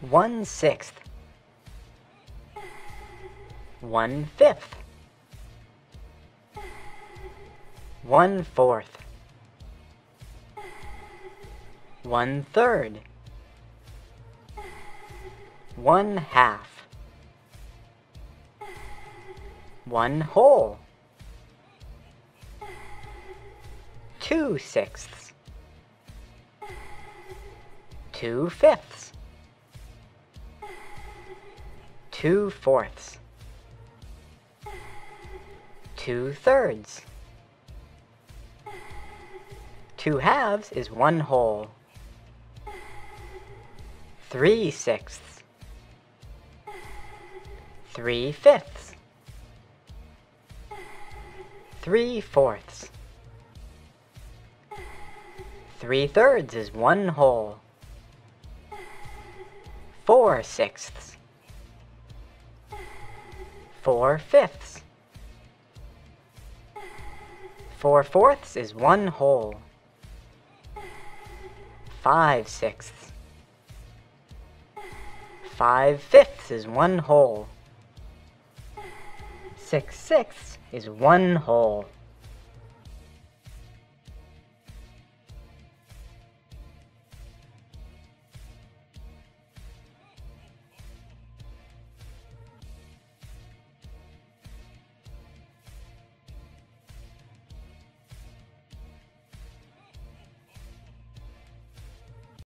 One sixth. One fifth. One fourth. One third. One half. One whole. Two sixths. Two fifths. Two fourths. Two thirds. Two halves is one whole. Three sixths. Three fifths. Three fourths. Three thirds is one whole. Four sixths. Four fifths. Four fourths is one whole. Five sixths. Five fifths is one whole. Six sixths is one whole.